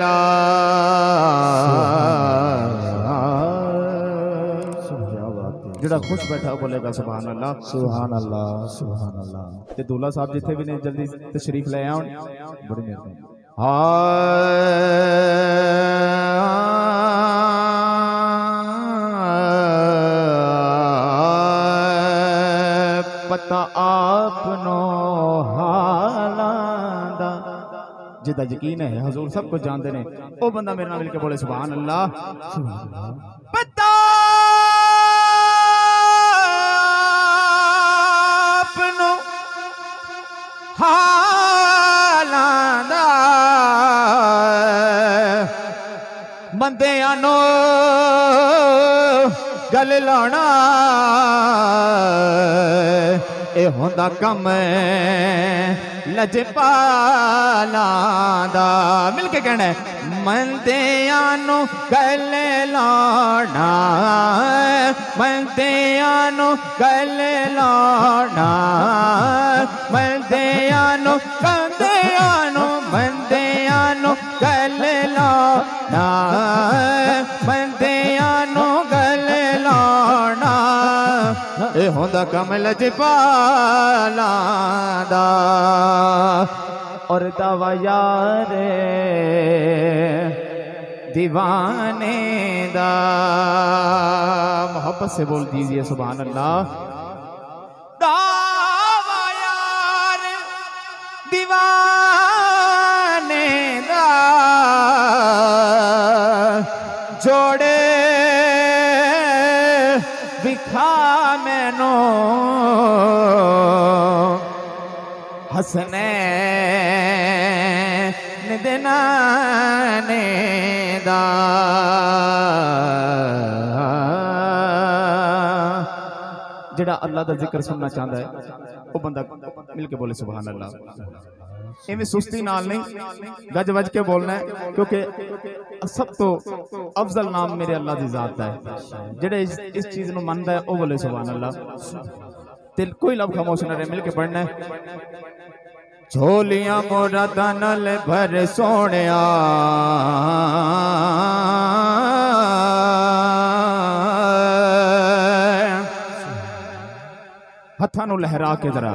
कया ਜਿਹੜਾ ਖੁਸ਼ ਬੈਠਾ ਬੋਲੇਗਾ ਸੁਭਾਨ ਅੱਲਾ ਸੁਭਾਨ ਅੱਲਾ ਸੁਭਾਨ ਅੱਲਾ ਤੇ ਦੂਲਾ ਸਾਹਿਬ ਜਿੱਥੇ ਵੀ ਨੇ ਜਲਦੀ ਤਸ਼ਰੀਫ ਲੈ ਆਉਣ ਬੜੀ ਮਿਹਰਬਾਨੀ ਪਤਾ ਆਪਨੋ ਹਾਲਾਂ ਦਾ जिदा यकीन है, हजूर सब कुछ जानते ने वो बंदा मेरे नाल मिलकर बोले सुबह अल्लाह पता हालांदा बंदियाँ नो गल लाना। ਇਹ ਹੁੰਦਾ ਕੰਮ ਲਜਪਾਲਾਂ ਦਾ ਮਿਲ ਕੇ ਕਹਿਣਾ ਹੈ, ਮੰਦਿਆਂ ਨੂੰ ਗੱਲ ਲਾਉਣਾ ਮੰਦਿਆਂ ਨੂੰ ਗੱਲ ਲਾਉਣਾ ਮੰਦਿਆਂ ਨੂੰ ਕੰਦਿਆਂ ਨੂੰ ਮੰਦਿਆਂ ਨੂੰ ਗੱਲ ਲਾਉਣਾ ਇਹ ਹੁੰਦਾ ਕਮਲ ਜਪਾਲਾਂ ਦਾ ਔਰ ਦਵਾ ਯਾਰੇ दीवाने दा मोहब्बत से बोल दीजिए सुबहान अल्लाह हसने निदनाने दा जड़ा अल्लाह का ज़िक्र सुनना चाहता है वह बंदा मिलके बोले सुबह अल्लाह इवें सुस्ती नाल नहीं गज बज के बोलना है क्योंकि सब तो अफजल नाम मेरे अल्लाह की जात है। जेडे इस, इस चीज़ को मनता है वह बोले सुबह अल्लाह दिल कोई लव खामोश न रहे मिलके पढ़ना है। झोलिया मोरा दनल भर सोने हथा लहरा के जरा।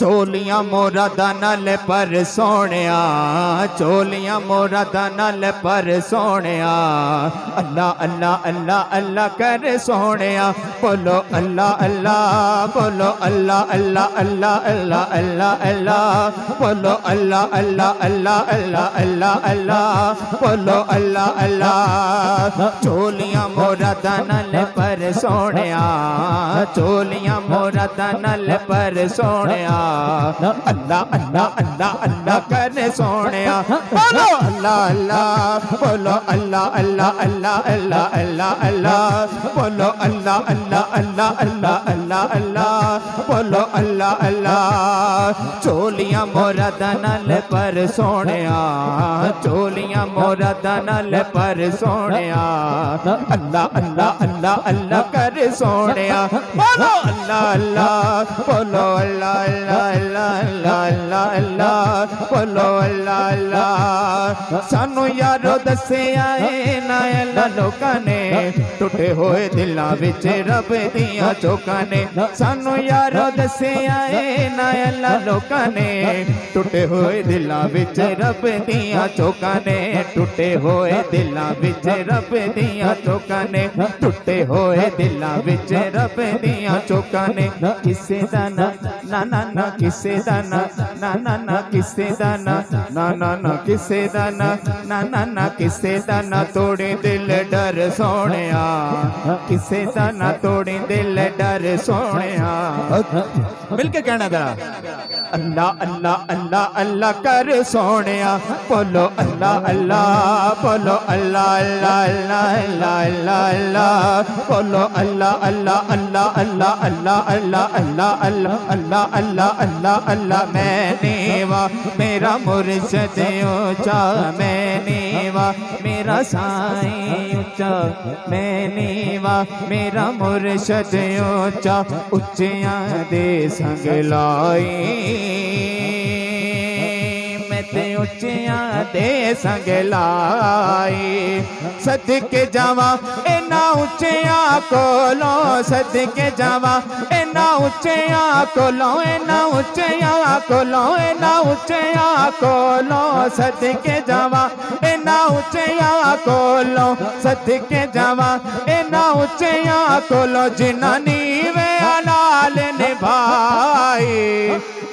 चोलियाँ मोरा दल पर सोने चोलियाँ मोरा दल पर सोने अल्लाह अल्लाह अल्लाह अल्लाह कर सोने बोलो अल्लाह अल्लाह बोलो अल्लाह अल्लाह अल्लाह अल्लाह अल्लाह अल्लाह बोलो अल्लाह अल्लाह अल्लाह अल्लाह अल्लाह अल्लाह बोलो अल्लाह अल्लाह चोलियाँ मोरा दल पर सोने चोलियाँ मोरा दल पर सोने अल्लाह अल्लाह अल्लाह अल्लाह करने सोने बोलो अल्लाह अल्लाह बोलो अल्लाह अल्लाह अल्लाह अल्लाह अल्लाह अल्लाह बोलो अल्लाह अल्लाह अल्लाह अल्लाह अल्लाह अल्लाह बोलो अल्लाह अल्लाह चोलियाँ मोरा दनल पर सोने चोलियाँ मोरा दनल पर सोने अल्लाह अल्लाह अल्लाह अल्लाह कर सोने बोलो अल्लाह अल्लाह बोलो अल्लाह अल्लाह लाल ਸਾਨੂੰ ਯਾਰੋ ਦੱਸਿਆ ਏ ਨਾ ਅੱਲਾ ਲੋਕਾਂ ਨੇ ਟੁੱਟੇ ਹੋਏ ਦਿਲਾਂ ਵਿੱਚ ਰੱਬ ਦੀਆਂ ਚੋਕਾਂ ਨੇ ਸਾਨੂੰ ਯਾਰੋ ਦੱਸਿਆ ਏ ਨਾ ਅੱਲਾ ਲੋਕਾਂ ਨੇ ਟੁੱਟੇ ਹੋਏ ਦਿਲਾਂ ਵਿੱਚ ਰੱਬ ਦੀਆਂ ਚੋਕਾਂ ਨੇ ਟੁੱਟੇ ਹੋਏ ਦਿਲਾਂ ਵਿੱਚ ਰੱਬ ਦੀਆਂ ਚੋਕਾਂ ਨੇ ਟੁੱਟੇ ਹੋਏ ਦਿਲਾਂ ਵਿੱਚ ਰੱਬ ਦੀਆਂ ਚੋਕਾਂ ਨੇ ਕਿਸੇ ਦਾ ਨਾ ਨਾ ਨਾ ਨਾ ਕਿਸੇ ਦਾ ਨਾ ਨਾ ਨਾ ਨਾ ਕਿਸੇ ਦਾ ਨਾ ਨਾ ਨਾ ਨਾ ਕਿਸੇ ਦਾ दना ना ना किसे दा ना तोड़े दिल डर सोने किसे दा ना तोड़े दिल डर सोने मिलके कहना था अल्लाह अल्लाह अल्लाह अल्लाह कर सोने बोलो अल्लाह अल्लाह बोलो अल्लाह अल्लाह अल्लाह अल्लाह अल्लाह अल्लाह बोलो अल्लाह अल्लाह अल्लाह अल्लाह अल्लाह अल्लाह अल्लाह अल्लाह अल्लाह अल्लाह अल्लाह अल्लाह मैंने नेवा मेरा मुर्शद ऊँचा मैंने वा मेरा साई ऊँचा मैंने वा मेरा मुर्शद ऊँचा उच्चिया दे संग लाई ਉੱਚਿਆਂ ਦੇ ਸੰਗ ਲਾਈ ਸਦਕੇ ਜਾਵਾਂ ਇਹਨਾਂ ਉੱਚਿਆਂ ਕੋਲੋਂ ਸਦਕੇ ਜਾਵਾਂ ਇਹਨਾਂ ਉੱਚਿਆਂ ਕੋਲੋਂ ਇਹਨਾਂ ਉੱਚਿਆਂ ਕੋਲੋਂ ਇਹਨਾਂ ਉੱਚਿਆਂ ਕੋਲੋਂ ਸਦਕੇ ਜਾਵਾਂ ਇਹਨਾਂ ਉੱਚਿਆਂ ਕੋਲੋਂ ਸਦਕੇ ਜਾਵਾਂ ਇਹਨਾਂ ਉੱਚਿਆਂ ਕੋਲੋਂ ਜਿਨ੍ਹਾਂ ਨੀਵੇਂ ਨਾਲ भाई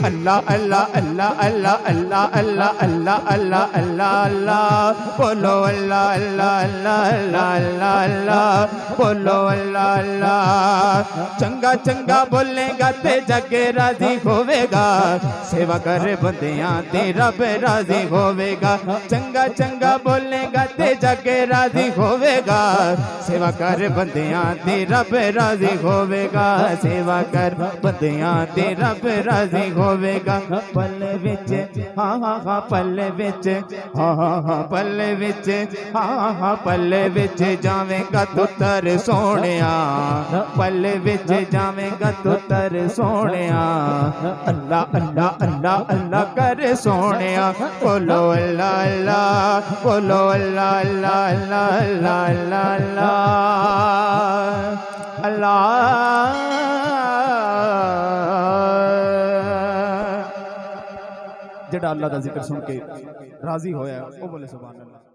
अल्लाह अल्लाह अल्लाह अल्लाह अल्लाह अल्लाह अल्लाह अल्लाह अल्लाह अल्लाह बोलो अल्लाह अल्लाह अल्लाह अल्लाह अल्लाह अल्लाह बोलो अल्लाह अल्लाह चंगा चंगा बोलेगा ते जग राज़ी होवेगा सेवा कर बंदिया ते रब राज़ी होवेगा चंगा चंगा बोलेगा ते जग राज़ी होवेगा सेवा कर बंदिया ते रब राज़ी होवेगा सेवा कर बंदियाँ ते रब राज़ी होवेगा। पल बिच हा हा हाँ पल विच हाँ हाँ हाँ पल विच हाँ हाँ पल विच जावेगा तुतर सोनिया पल विच जावेगा तुतर सोनिया अल्लाह अल्लाह अल्लाह अल्लाह कर सोने बोलो, अल्लाह अल्लाह, बोलो अल्लाह अल्लाह अल्लाह अल्लाह अल्लाह। अल्लाह जेड़ा अल्लाह का ज़िक्र सुन के राज़ी होया वो बोले सुबह अल्लाह।